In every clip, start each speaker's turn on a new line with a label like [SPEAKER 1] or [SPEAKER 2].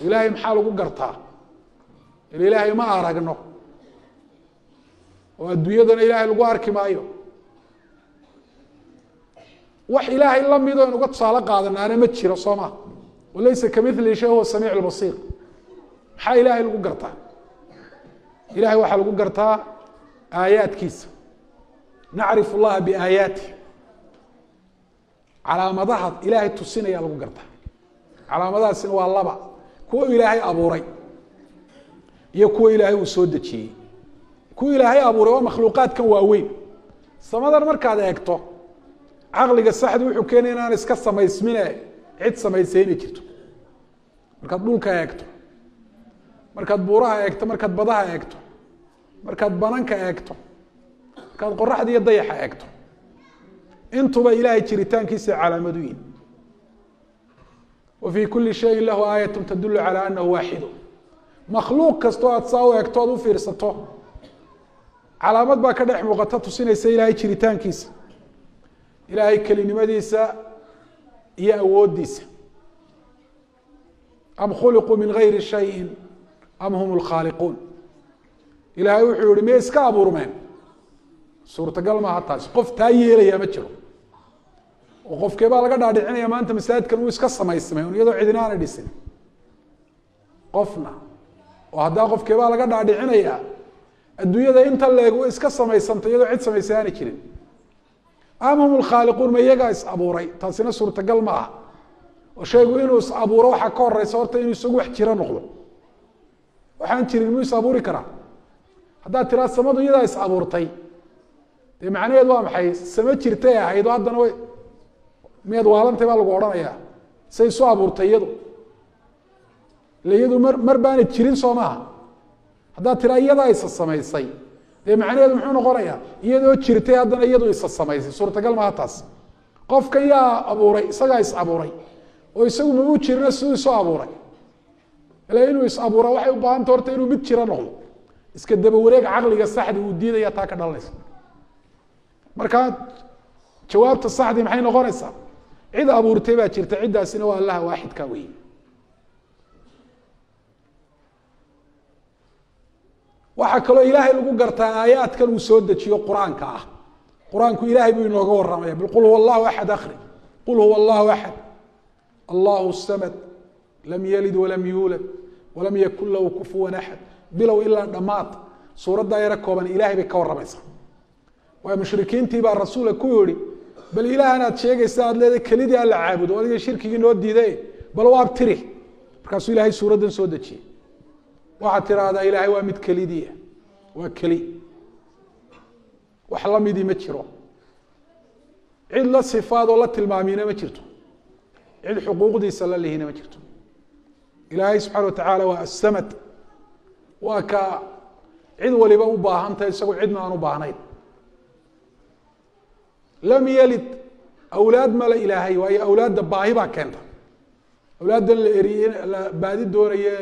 [SPEAKER 1] ilaahay maxaa lagu gartaa? Il ilaahay ma aragno. Oo adduunyadana ilaahay lagu arki maayo. Wax ilaahay la midoo inuga tusaale qaadanaana ma jiro soo ma? Walaysa kamili shay huwa samiic basiir. Maxaa ilaahay lagu gartaa? Ilahay waxaa lagu gartaa aayaadkiisa. Nacrif اllaha biaayaatih calaamadaha ilaahay tusinaya lagu gartaa. Calaamadahaasina waa laba kuwa ilaahay abuuray iyo kuwa ilaahay uu soo dejiyey. Kuwa ilaahay abuuray waa makhluuqaadkan waaweyn. Samadan markaad eegto caqliga saxdi wuxuu keenay inaan iska samaysmine cid samaysay inay jirto. Markaad dhulka eegto markaad buuraha eegto markaad badaha eegto markaad bananka eegto markaad qoraxda iyo dayaxa eegto. Intuba ilaahay jiritaankiisa calaamad u yihiin wa fii kuli shayin lahu aayat tadulu calى anahu waaxidu makhluuq kastoo aad saa u eegto oad u fiirsato calaamad baa ka dhex muuqata tusinaysa ilaahay jiritaankiisa ilaahay kelinimadiisa iyo awooddiisa am khuliquu min gayri shayin am hum lkhaaliquun ilaahay wuxuu yihi miyay iska abuurmeen suurtagal maaha taasi qof taa yeelayaa ma jiro oo qofkee baa laga dhaadhicinaya maanta masaajidkan uu iska samaysmay un iyadoo cidina aana dhisin. Qofna oo haddaa qofkee baa laga dhaadhicinayaa adduunyada inta leeg way iska samaysantay iyadoo cid samaysay aana jirin. Am hum lkhaaliquun ma iyagaa is abuuray? Taasina suurtagal ma aha. Oo shaygu inuu is abuuro waxaa ka horeysa horta inuu isagu wax jiro noqdo. Waxaan jirin muu is abuuri karaa? Haddaad tiraa samadu iyadaa is abuurtay. Dee macnaheedu waa maxay? Samo jirtay ahayd oo haddana way miyaad waalantay baa lagu odhanayaa. Say isu abuurtay iyadu. Ile iyadu mar mar baana jirin soo maaha. Haddaad tiraa iyadaa isa samaysay dee macnaheedu muxuu noqonayaa? Iyadoo jirtay haddana iyadu isa samaysay suurtagal maaha taas. Qofkan yaa abuuray isagaa is abuuray. Oo isagu mamuu jirina siduu isu abuuray. Ila inuu is abuura waxay u baahanta horta inuu mid jiro noqdo. Iska daba wareeg caqliga saxdi uu diidaya taa ka dhalanaysa. Markaa jawaabta saxdii maxay noqonaysaa cid abuurtay baa jirta ciddaasina waa allaha waaxidka weyi waxaa kaloo ilaahay lagu gartaa aayaadkan uu soo dejiyo qur'aanka ah. Qur'aanku ilaahay buu inooga waramaya bal qul huwa allahu axad akri qul huwa allahu axad allahu samad lam yalid walam yuulad walam yakun lahu kufuwan axad bilow ilaa dhammaad suuraddaa yaro kooban ilaahay bay ka warramaysaa. Waayo mushrikiintii baa rasuulka ku yihi bal ilaahan aad sheegaysa aad leedahay kelidii alla caabudo adiga shirkigii noo diiday bal waab tiri. Markaasuu ilaahay suuraddan soo dejiyey. Waxaad tiraahdaa ilaahay waa mid kelidiia waa keli. Wax la midii ma jiro. Cid la sifaadoo la tilmaamina ma jirto. Cid xuquuqdiisa la lihina ma jirto. Ilaahay subxana watacaala waa asamad waa ka. Cid waliba u baahantahy isagu cidna aan u baahnayn lam yalid awlaad male ilaahay waayo awlaadda baahi baa keenta. Awlaaddan la eriye la baadi doonaye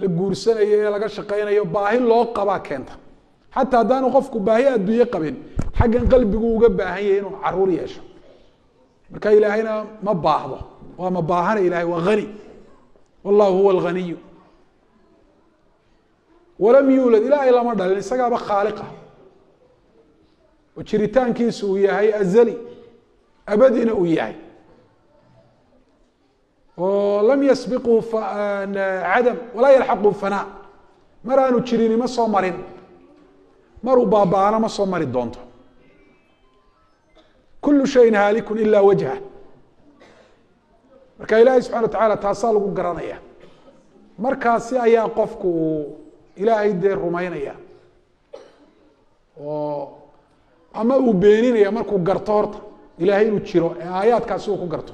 [SPEAKER 1] la guursanayo ee laga shaqaynayo baahi loo qabaa keenta. Xataa haddaanu qofku baahi adduunye qabin xaggan qalbigu uga baahan yahay inuu carruur yeesho. Marka ilaahayna ma baahdo waa ma baahana ilahay waa hani wallahu huwa alghaniyu. Walam yuulad ilaahay lama dhalin isagaaba khaaliqa oo jiritaankiisu uu yahay azali abadina uu yahay. Oo lam yasbiqhu cadam walaa yalxaqu fanaa mar aanu jirini ma soo marin. Maruu baaba-ana ma soo mari doonto. Kulu shayin haalikun ila wajha. Marka ilaahay subxana wa tacaala taasaa lagu garanaya. Markaasi ayaa qofku uu ilaahay dee rumaynaya. Oo ama uu beeninaya markuu garto horta ilaahay inuu jiro ee aayaadkaasi uu ku garto.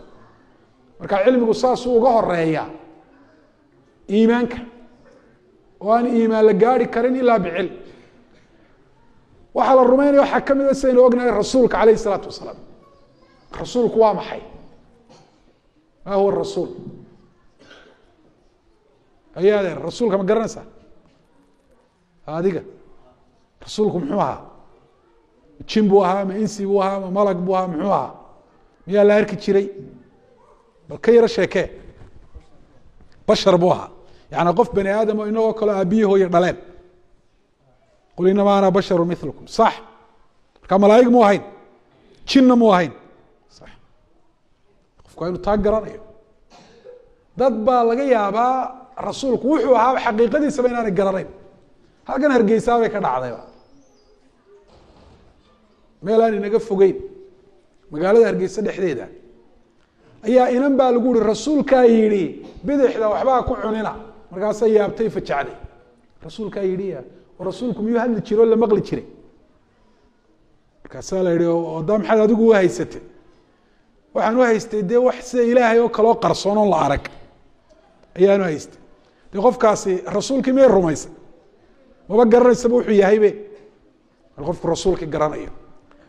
[SPEAKER 1] Marka cilmigu saasuu uga horreeya iimaanka oo aan iimaan la gaari karin ilaa bicilm waxaa la rumaynaya waxaa ka mid a sidaynu ognahay rasuulka alayh isalaatu wasalaam. Rasuulku waa maxay? Ma huwa rasuul? Ayaadeen rasuulka ma garanaysaa? Adiga rasuulku muxuu ahaa jin buu ahaa ma insi buu ahaa ma malag buu ahaa muxuu ahaa? Miyaa la arki jiray? Bal ka yaro sheekee bashar buu ahaa. Yani qof bani aadam oo inagoo kaleo aabiyahooya dhaleen. Qul inamaa ana basharu milukum sax. Marka malaa'ig mu ahayn. Jinna mu ahayn. Sax. Qofku waa inu taa garanayo. Dad baa laga yaabaa rasuulku wuxuu ahaa xaqiiqadiisaba inaanay garanayn. Halkan hargeysaa bay ka dhacdayba meel aan inaga fogeyn magaalada hargeysa dhexdeeda. Ayaa inan baa lagu yihi rasuulkaa yidhi bidixda waxbaa ku cunina. Markaasay yaabtay fajacday rasuulkaa yidhi oo rasuulku miyuu hadli jiro o la maqli jiray? Markaasaa la yihi da maxaad adigu u haysatay. Waxaan u haystay dee wax sida ilaahay oo kaloo qarsoon oon la arag. Ayaan haystay. Dee qofkaasi rasuulkii miyay rumaysa maba garanaysaba wuxuu yahaybe mar qofku rasuulkii garanayo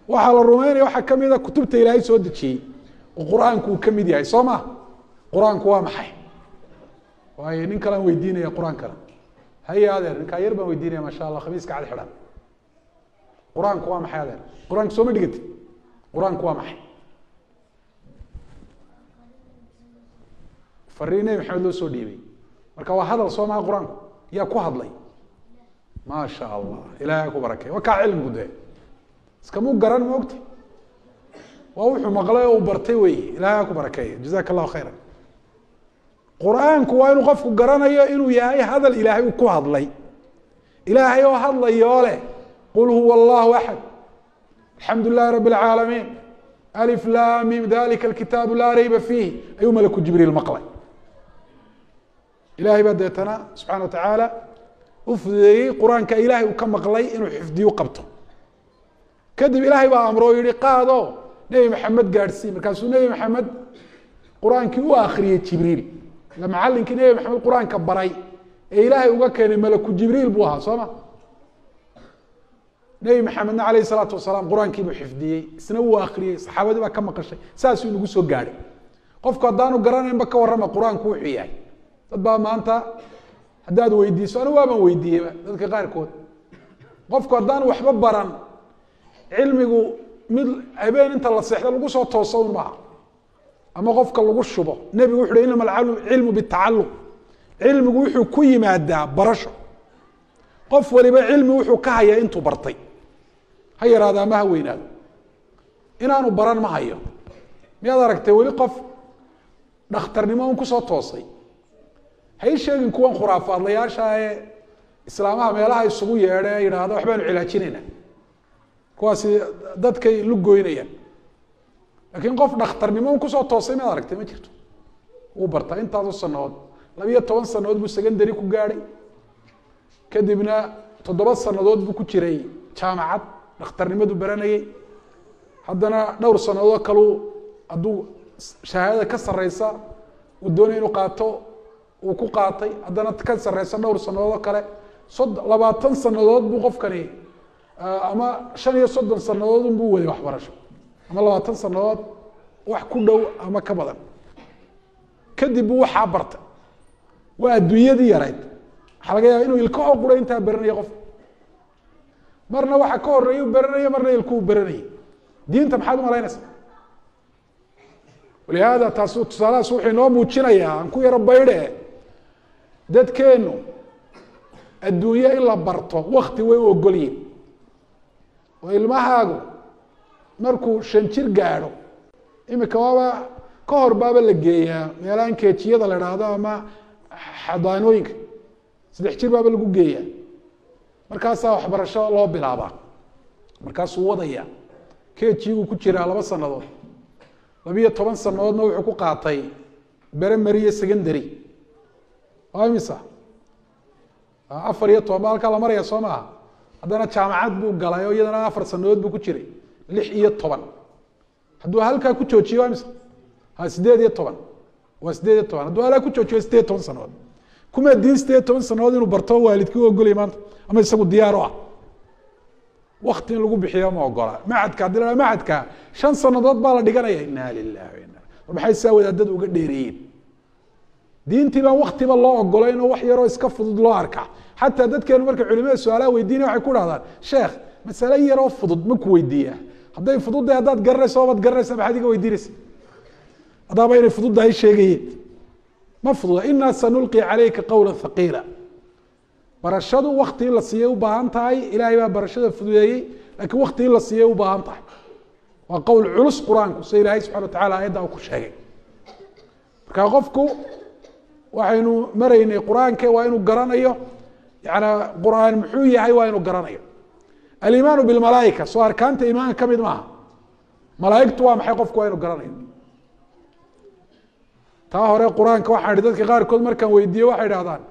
[SPEAKER 1] waxaa la rumeynaya waxaa ka mid a kutubta ilaahay soo dejiyey. Oo qur'aanku uu ka mid yahay soo ma? Qur'aanku waa maxay? Waayo nin kalaan weydiinaya qur'aankana. Haye adeer ninkaa yar baan weydiinaya maasha allah khamiiska cad xidhan. Qur'aanku waa maxay adeer? Qur'aanku sooma dhigati qur'aanku waa maxay? Fariin nebi maxamed loo soo dhiibay. Marka waa hadal soo maha qur'aanku? Yaa ku hadlay. Maasha allah ilahay ku barakey waa kaa cilmigu dee iskamuu garan maogta waa wuxuu maqlay oo uu bartay weeye ilahay ku barakeeya jazaka allahu khayra qur'aanku waa inuu qofku garanayo inuu yahay hadal ilaahay uu ku hadlay. Ilaahay oo hadlayoo leh qul huwa allahu axad alxamdu lilahi rabi اlcaalamiin alif la mim dalika alkitaabu laa rayba fiih ayuu malaku jibriil maqlay. Ilahay baa deetana subxana wa tacaala u fududeeyey qur'aanka ilaahay uu ka maqlay inuu xifdiyu qabto kadib ilaahay baa amro yihi qaado nebi maxamed gaadhsii markaasuu nebi maxamed qur'aankii u akriyey jibriil. Ila macalinkii nebi maxamed qur'aanka baray ee ilaahay uga keenay malaku jibriil buu ahaa soo ma nebi maxamedna alayh isalaatu wasalaam qur'aankii xifdiyey isna wuu akriyey saxaabadii baa ka maqashay saasuu inagu soo gaadhay. Qofku haddaanu garanaynba ka warrama qur'aanku wuxuu yahay. Dad baa maanta haddaad weydiiso anigu waabaan weydiiyeyba dadka qaarkood. Qofku haddaanu waxba baran cilmigu mid habeen inta la seexda lagu soo tooso un maaha ama qofka lagu shubo. Nebigu wuxu inama alcilmu bitacalum cilmigu wuxuu ku yimaadaa barasho. Qof waliba cilmi wuxuu ka hayaa intuu bartay. Ha yaraado ama ha weynaado. Inaanu baran ma hayo. Miyaad aragtay weli qof dhakhtarnimo un ku soo toosay? Hay sheegin kuwan khuraafaadlayaasha ee islaamaha meelaha isugu yeedhe ee yidhaahda waxbaanu cilaajinayna kuwaasi dadkay lugoynayaan laakiin qof dhakhtarnimo un ku soo toosay miyaad aragtay ma jirto. Wuu bartaa intaasoo sanadood labiyo toban sanadood buu secondary ku gaadhay kadibna toddoba sanadood buu ku jiray jaamacad dhakhtarnimadu baranayey haddana dhowr sanadood kaleu hadduu shahaadada ka sareysa uu doonay inuu qaato uu ku qaatay. Haddana ka sareysa dhowr sanadoodoo kale. Sod labaatan sanadood buu qofkani ama shan iyo soddon sanadood unbuu waday waxbarasho ama labaatan sanadood wax ku dhow ama ka badan. Kadib buu waxaa bartay. Waa adduunyadii yarayd waxaa laga yaaba inuu ilkahoo qura intaa baranaya qof. Marna waxa ka horreeya u marna ilkuhu baranayay diinta maxaad umalaynaysa walihaada taas tusaalahaas wuxuu inoo muujinayaa aan ku yaro baydhe dadkeenu adduunye in la barto wakti way u ogolyihin oo ilmahaagu markuu shan jir gaadho imika waaba ka hor baaba la geeyaa meelahan keejiyada la idhaahdo ama xadaanooyinka saddex jir baaba lagu geeyaa. Markaasaa waxbarasho loo bilaabaa. Markaasuu wadaya keejiguu ku jiraa laba sanadood labiyo toban sanadoodna wuxuu ku qaatay beremary iyo secondary. Waa imisa? Afar iyo toban ba halkaa la maraya soo maaha haddana jaamacad buu galay oo iyadana afar sanadood buu ku jiray lix iyo toban. Hadduu halkaa ku joojiyo waa imisa? Ha sideed iyo toban. Waa sideed iyo toban. Hadduu halkaa ku joojiyo sideed toban sanadood kuma diin sideed toban sanadood inuu barto waalidkii u ogolaya maanta ama isagu diyaar u ah? Wakti in lagu bixiyo ma ogola. Macadka haddii la macadka shan sanadood baa la dhiganaya. Inaa lilah war maxay saa wadaadada uga dheereeyeen? Diintii baan waktiba loo ogolayn oo wax yaroo iska fudud loo arkaa xataa dadkeenu markay culimada su'aalaha weydiinaya waxay ku dhahdaan sheekh masale yaroo fudud ma ku weydiiya. Hadday fududday haddaad garanayso obaad garanaysa maxaad iga weydiinaysa? Adaaba inay fududdahay sheegayeen ma fududa. Inaa sanulqi calayka qowla haqiila barashadu wakti in la siiyay u baahan tahay ilaahay baa barashada fududeeyey laakiin wakti in la siiyay u baahan tahay. Waa qowl culus qur'aanku sida ilaahay subxana wa tacala ayadda uu ku sheegay. Marka qofku waxaynu maraynay qur'aanke waa inuu garanayo yana qur'aan muxuu yahay waa inuu garanayo. Alimaanu bilmalaaika soo arkaanta iimaanka ka mid maaha. Malaaigtu waa maxay? Qofku waa inu garanayo. Taa hore qur'aanka waxaa hi dadka qaarkood markaan weydiiye waxay idhahdaan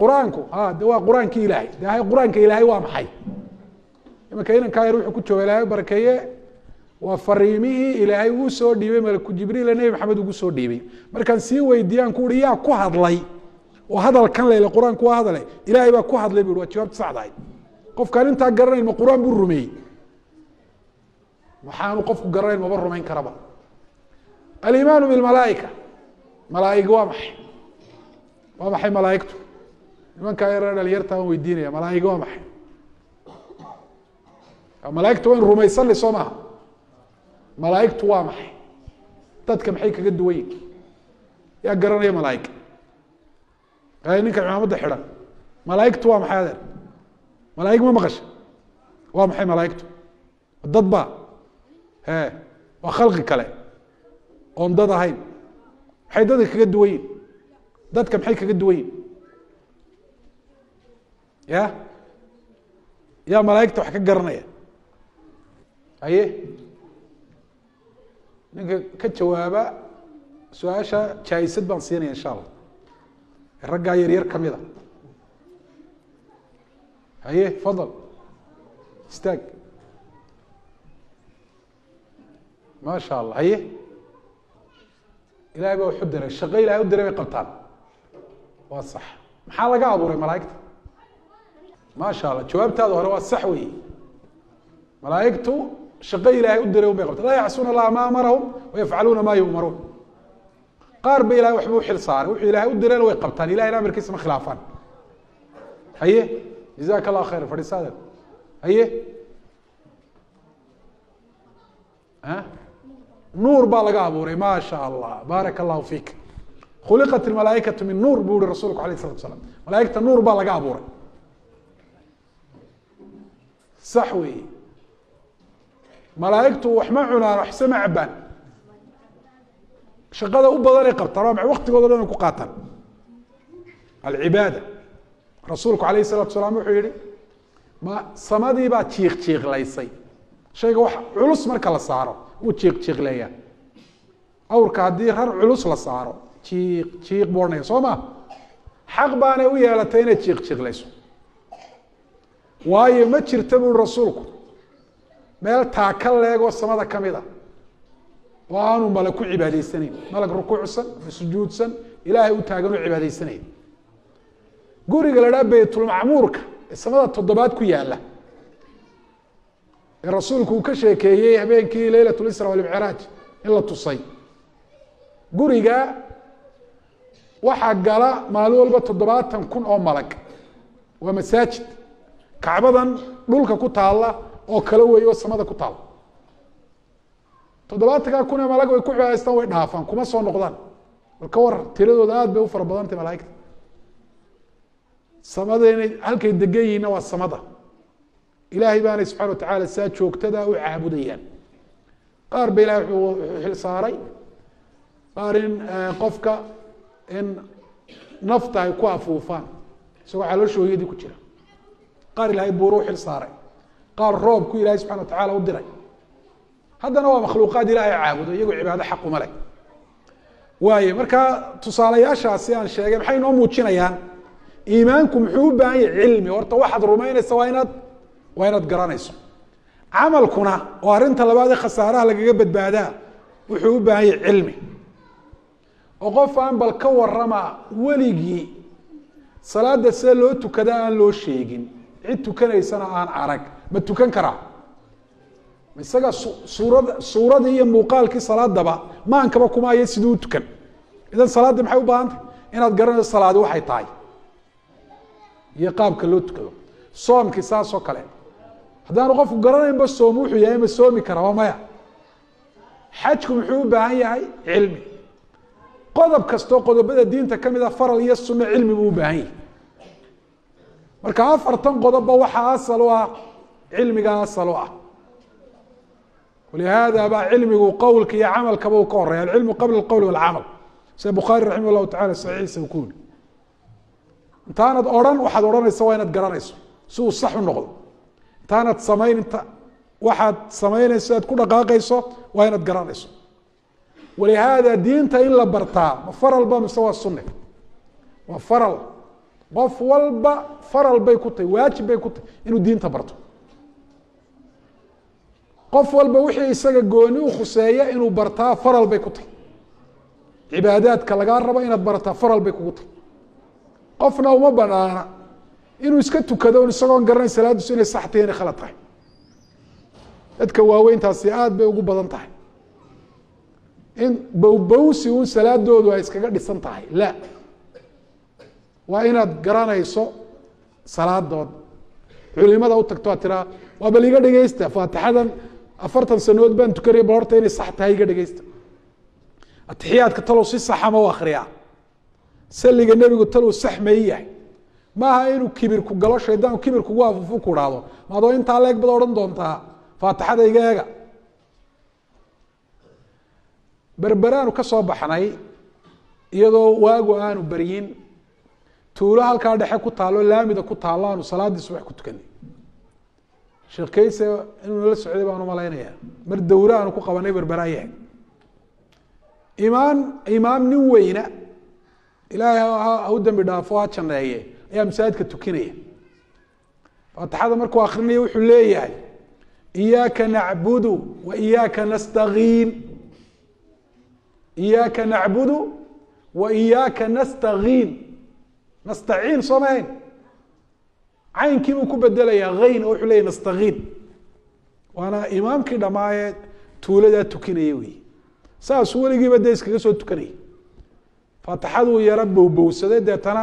[SPEAKER 1] qur'aanku ha de waa qur'aankii ilaahay. De hay qur'aanka ilaahay waa maxay? Imanka inankaa yar wuxuu ku jooga ilaahay barakeeye waa fariimihii ilaahay uu soo dhiibay malaku jibriila nebi maxamed ugu soo dhiibay. Markaan sii weydiiyaan ku uhi yaa ku hadlay oo hadalkan lele qur'aanku waa hadale ilaahay baa ku hadlay bu waa jawaabta saxdahay qofkaan intaa garanayn ma qur'aan buu rumeeyey. Maxaanu qofku garanayn maba rumayn karaba. Alimaanu bilmalaaika. Malaaig waa maxay? Waa maxay malaaigtu? Nimankaa yar dhalinyarta aan weydiinaya malaaig waa maxay? Malaaigtu waa in rumaysanay soo maha malaaigtu waa maxay? Dadka maxay kaga duwan yihiin yaa garanaya malaaig ninka cimaamadda xidhan. Malaaigtu waa maxay adeer? Malaaig ma maqasha? Waa maxay malaaigtu? Dad ba he waa khalqi kale oon dad ahayn. Maxay dadka kaga duwan yihiin dadka maxay kaga duwan yihiin ya yaa malaaigta wax ka garanaya? Haye? Ninka ka jawaaba su'aasha jaa-isad baan siinaya insha allah raggaa yar yar kamida haye fadal. Istaag. Ma sha allah haye. Ilahay baa waxu diray. Shaqo ilahay u diray bay qabtaan. Waa sax. Maxaa laga abuuray malaaigta? Ma sha allah jawaabtaada hore waa sax weyi malaaigtu shaqo ilaahay u diray un bay qabtaan. Laa yacsuuna allaha ma amarahum wayafcaluuna ma yu'maruun qaar ba ilahay waxba u xil saaray wuxuu ilahay u dirayna way qabtaan. Ilahayna amarkiisa ma khilaafaan. Haye? Jazaka allah khayra fadhiisaadeen haye nuur baa laga abuuray ma sha allah baaraka allahu fiik. Khuliqat malaaikatu min nuur buu yihi rasulku alayh salatu asalaam malaaigta nuur baa laga abuuray. Sax weeye malaaigtu wax ma cunaan waxse ma cabaan shaqada u badanay qabtaan waa maxay waktigooda dhan ku qaataan? Alcibaada. Rasuulku alayh salatu salaam wuxuu yihi ma samadii baa jiiq jiiqlaysay shayga wax culus marka la saaro wuu jiiq jiiqleeyaa awrka haddii rar culus la saaro jiiq jiiq buu odhanaya soo ma? Xaq baanay u yeelatay inay jiiq jiiqlayso waayo ma jirta bui rasuulku meel taaka leegoo samada ka mid a oo aanu malag ku cibaadaysanayn malag rukuucsan sujuudsan ilaahay u taagan oo cibaadaysanaya guriga la dhaha baytulmacmuurka ee samada toddobaad ku yaalla ee rasuulku uu ka sheekeeyey habeenkii leylat lisra walmicraaj in la tusay. Guriga waxaa gala maalin walba toddobaatan kun oo malag. Waa masaajid. Kacbadan dhulka ku taalla oo kala weeye oo samada ku taalla toddobaatankaa kun ee malag way ku cibaadaystaan way dhaafaan kuma soo noqdaan. Bal ka war tiradooda aada bay u fara badantay malaaigta samada inay halkay degan yihiinna waa samada. Ilaahay baanay subxana wa tacaala saa joogtada u caabudayaan. Qaar ba ilahay wuxuu xil saaray. Qaar in qofka in nafta ay ku afuufaan. Isagoo caloosha hooyadii ku jira. Qaar ilahay buuru u xil saaray. Qaar roobku ilahay subxana wa tacaala u diray haddana waa makhluuqaad ilaahay caabudo iyagoo cibaado xaq uma leh. Waaye marka tusaalayaashaasi aan sheegay maxay noo muujinayaan? Iimaanku muxuu u baahan yahay cilmi. Horta waxaad rumaynaysa waa inaad waa inaad garanayso. Camalkuna oo arrinta labaad ee khasaaraha lagaga badbaadaa wuxuu u baahan yahay cilmi. Oo qof aan bal ka warama weligii salaada sida loo tukada aan loo sheegin. Cid tukanaysana aan arag. Ma tukan karaa isaga suurad suuradii iyo muuqaalkii salaadaba maankaba kuma ayo siduu tukan. Idan salaaddii maxay u baahantay? Inaad garanayso salaadi waxay tahay. Iyo qaabka loo tukado. Soomkii saasoo kale. Haddaanu qofku garanaynba soom wuxuu yahay ma soomi kara waa maya. Xajku muxuu u baahan yahay? Cilmi. Qodob kastoo qodobada diinta ka mid a faral iyo sunno cilmi buu u baahan yahi marka afartan qodobba waxaa asal u ah cilmigaa asal u ah walihaada baa cilmigu qowlka iyo camalkaba uu ka horeya alcilmu qabla alqowl walcamal sida bukhaari raximah llahu tacala saxiixiisa uu ku yiri intaanad odhan waxaad odhanaysa waa inaad garanayso si uu sax u noqdo intaanad samayn inta waxaad samaynayso aad ku dhaqaaqayso waa inaad garanayso walihaada diinta in la bartaa ma faralba mise waa sunne waa faral qof walba faral bay ku tahay waajib bay ku tahay inuu diinta barto qof walba wixii isaga gooni u khuseeya inuu bartaa faral bay ku tahay. Cibaadaadka lagaa rabo inaad barataa faral bay kugu tahay. Qofna uma banaana inuu iska tukado isagoon garanayn salaadiisu inay sax tahay inay khalad tahay. Dadka waaweyntaasi aada bay ugu badan tahay. In bowbowsi un salaadoodu ay iskaga dhisan tahay la. Waa inaad garanayso salaadood culimada u tagto aad tiraa waa bal iga dhegeysta faatixadan afartan sanood baan tukanaya bal horta inay sax tahay iga dhegeysta atixiyaadka talow si saxa ma u akriyaa saliga nebigu talow sax may yahay. Maaha inuu kibir ku galo shaydaan kibir kugu afufu ku dhahdo maadoo intaa leeg bad odhan doontaa? Faatixada iga eega. Berberaanu ka soo baxnay iyadoo waagu aanu beryin tuulo halkaa dhexe ku taalo laamida ku taalo aanu salaaddii subax ku tukanay sheekh kayse inuu nala socday baan u malaynaya mar dawre aanu ku qabanay berberaayahay imaan imaam nin weyna ilaahay ha u dembi dhaafo ha janneeye ayaa masaajidka tukinaya. Faatixada markuu akrinaya wuxuu leeyahay iyaaka nacbudu wa iyaaka nastakiin iyaaka nacbudu wa iyaaka nastakiin nastaciin soo mahayn caynkii buu ku bedelayaa hayn oo wuxuu leyahy nastakiin waana imaamkii dhammaayee tuuladaa tukinaya wey saasuu weligiiba dee iskaga soo tukanaya faatixaduu yaro bowbowsaday deetana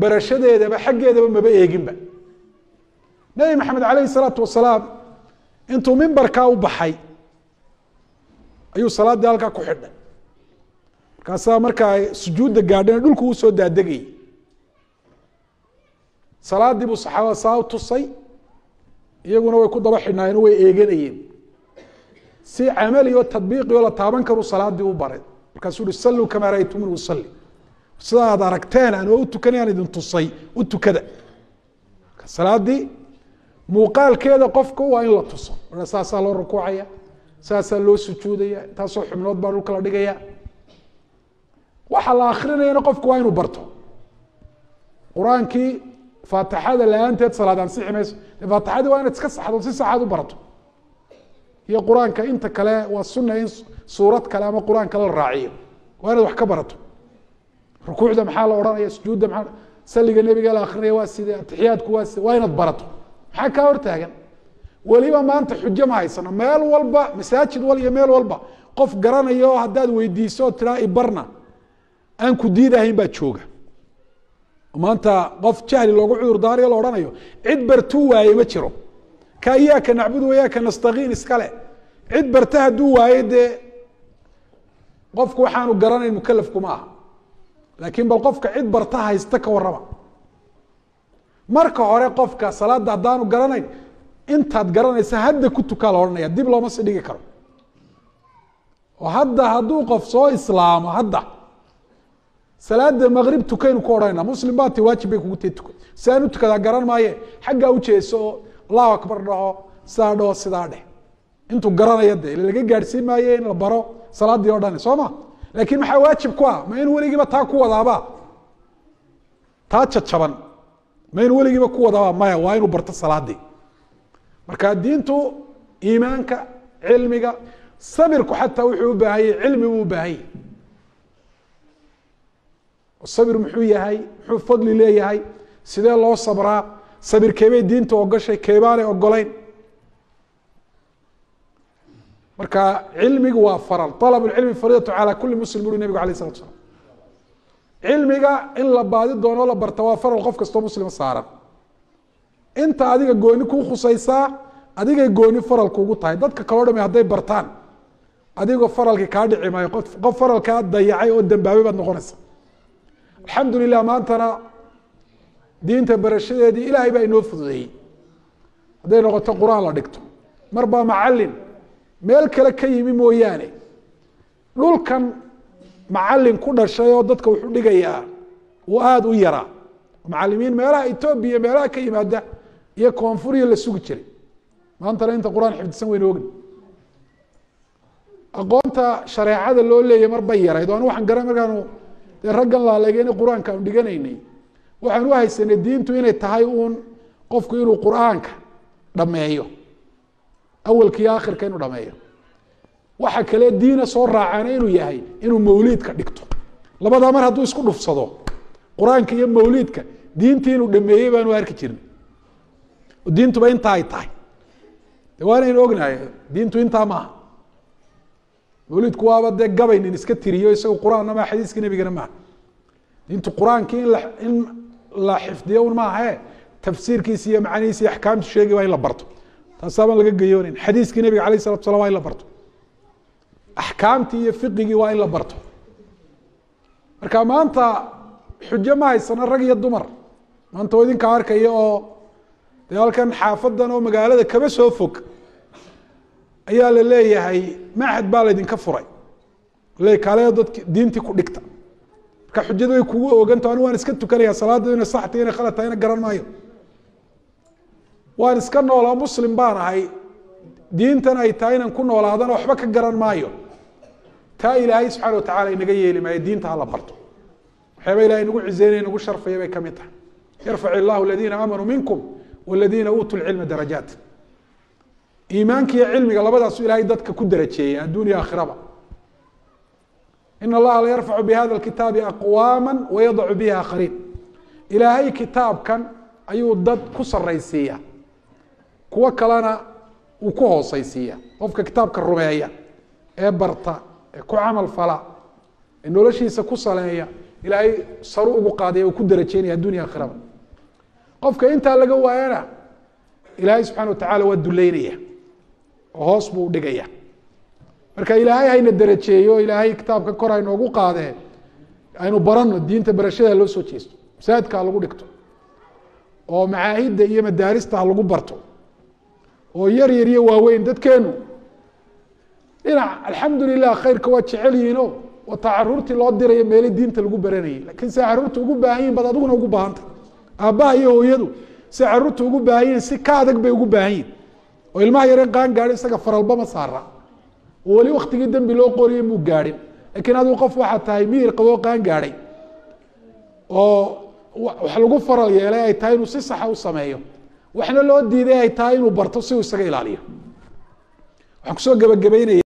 [SPEAKER 1] barashadeedaba xaggeedaba maba eeginba. Nebi maxamed calayhi salaatu wasalaam intuu mimbarkaa u baxay ayuu salaaddii halkaa ku xidhay markaasaa marka ay sujuudda gaadheen dhulku uu soo daadegayay salaaddii buu saxaabada saa tusay iyaguna way ku daba xidhnaayeen way eeganayeen. Si camali oo la taaban karu salaaddii u baray. Markaasuu uhi salluu kamaa ra'aytumuni usalli sida aragteen aan u tukanayaan idin tusay u tukada. Salaaddii muuqaalkeeda qofka waa in la tuso. Saasaa loo rukuucaya saasaa loo sujuudaya intaasoo xubnood baa dhulka la dhigaya. Waxa la akrinayana qofku waa inuu barto. Qur'aankii faatixada la'aanteed salaad ansixi mayso faatixadii waa inaad iska saxdo si saxaad u barato. Iyo qur'aanka inta kale waa sunna in suurad kale ama qur'aan kale la raaciyo. Waa inaad wax ka barato. Rukuucda maxaa la odhanaya sujuudda maa saliga nebiga la akrinaya waa side atixiyaadku waa side waa inaad barato. Maxaa kaa hortaagan? Weliba maanta xujo ma haysano. Meel walba masaajid wal iyo meel walba qof garanaya oo haddaad weydiiso tiraa ibarna aan ku diidahayn baa jooga maanta qof jahli loogu cudur daariyo la odhanayo cid bartuu waaye ma jiro. Ka iyaaka nacbudu wayaaka nastakiin iskale. Cid barta hadduu waayo dee qofku waxaanu garanayn mukalafku ma aha. Laakiin bal qofka cid barta haysta ka warrama marka hore qofka salaadda haddaanu garanayn intaad garanaysa hadda ku tukaa la odhanaya dib looma dhigi karo. Oo hadda hadduu qof soo islaamo hadda salaada maqrib tukaynu ku odhanayna muslim baa ti waajib bay kugu tahi tuka si aan u tukadaa garan maaye. Xaggaa ujeeso oo allahu akbar dhaho sidaa dhaho sidaa dheh. Intuu garanaya de ila laga gaadhsiin maaye in la baro salaaddii o dhan soo ma? Laakiin maxaa waajib ku ah? Ma in weligiiba taa ku wadaaba taa jajaban ma in weligiiba ku wadaaba maya waa inuu barto salaadii. Marka diintu iimaanka cilmiga sabirku xataa wuxuu u baahan yahy cilmi buu u baahan yahy sabir muxuu yahay? Muxuu fadli leeyahay? Sidee loo sabraa? Sabir keebay diinta ogashay keebaanay ogolayn marka cilmigu waa faral. Alab cilmi fariidatu calaa kuli muslim uri nebigu alayh salatu slam cilmiga in la baadi doono la barta waa faral qof kastoo muslima saaran. Inta adiga gooni kuu khusaysaa adigay gooni faral kuugu tahay. Dadka kaloo dhami hadday bartaan. Adigoo faralkii kaa dhici maayo qof faralkaa dayacay oo dambaabay baad noqonaysa alxamdu lilah maantana diinta barashadeedii ilaahay baa inoo fududeeyey hadday noqoto qur'aan la dhigto. Mar baa macalin meel kale ka yimi mooyaane. Dhulkan macalin ku dhashay oo dadka wuxuu dhigayaa uu aada u yaraa. Macalimiin meelaha etoobiya meelaha ka yimaada iyo koonfuriya la sugi jiray. Maantana inta qur'aan xifdisan waynu ogni aqoonta shareecada loo leeyay mar bay yarayd. O anu waxaan garan markaanu dee raggan laaleegeyna qur'aanka aanu dhiganaynay. Waxaan u haysanay diintu inay tahay uun qofku inuu qur'aanka dhameeyo. Awalka iyo akhirka inuu dhameeyo. Waxa kale diina soo raacana inuu yahay inuu mawliidka dhigto. Labadaa mar hadduu isku dhufsado qur'aanka iyo mawliidka diintii inuu dhameeyey baanu arki jirin diintuba intaa ay tahay. De waanaynu ognahay diintu intaa maaha mawliidku waaba dee gabaynin iska tiriyo isaga qur'aanna maa xadiiska nebigana maaha diintu qur'aankii in la in la xifdiyo un maahae tafsiirkiisa iyo macanihiisa iyo axkaamtu sheegi waa in la barto. Taasaabaan laga geyoonayn xadiiskii nebiga alayh salatu salam waa in la barto. Axkaamtii iyo fiqigii waa in la barto. Marka maanta xujo ma haysano rag iyo dumar. Maanta oo idinkaa arkaya oo dee halkan xaafadan oo magaalada kaba soo fog ayaa la leeyahay maxad baa laydinka furay. Le kale dadki diintii ku dhigta. Marka xujadu way kugu oganto anu waan iska tukanaya salaadda inay saxta inay khalad ina garan maayo. Waan iska nooloo muslim baan ahay. Diintan ay tahay inaan ku noolaadana waxba ka garan maayo. Taa ilaahay subxana watacala inaga yeeli maayo diinta hala barto. Waxyaaba ilahay nagu cizeynaya nagu sharfaya bay ka mid tahay. Yarfac illahu aladiina aamanuu minkum waladiina uutuu lcilma darajaat iimaanka iyo cilmiga labadaasu ilaahay dadka ku darajeeyay adduun iyo aakhiraba. In allaha la yarfacu bihada lkitaabi aqwaama wayadacu bihi aakhariin ilaahay kitaabkan ayuu dad ku saraysiiya kuwo kalena uu ku hooseysiiya qofka kitaabka rumeeya ee barta ee ku camal fala ee noloshiisa ku saleeya ilaahay saru ugu qaadaya uu ku darajeynaya addunya aakhiraba. Qofka intaa laga waayana ilaahay subxana watacala waa duleynaya hoos buu udhigaya marka ilaahay hayna darajeeyo ilaahay kitaabka kor haynoogu qaadee aynu barano diinta barashada loo soo jeesto masaajidka ha lagu dhigto oo macaahidda iyo madaarista ha lagu barto oo yar yar iyo waaweyn dadkeenu dhinac alxamdu lilah khayrka waa jecel yihiino wataa caruurtii loo dirayo meele diinta lagu baranayay. Lakiin se carruurta ugu baahan yihiin bad adiguna ugu baahanta aabbaha iyo hooyadu se carruurta ugu baahan yihiin si ka adag bay ugu baahan yihiin oo ilmaha yareen qaan gaadhi isaga faralba ma saara. Oo weli waktigii dembi loo qoriyay muu gaadhin. Lakiin adigu qof waxaa tahay miyir qaboo qaan gaadhay oo wax lagu faral yeelay ay tahay inuu si saxa u sameeyo waxna loo diiday ay tahay inuu barto si uu isaga ilaaliyo. Waxaan ku soo gebagabeynaya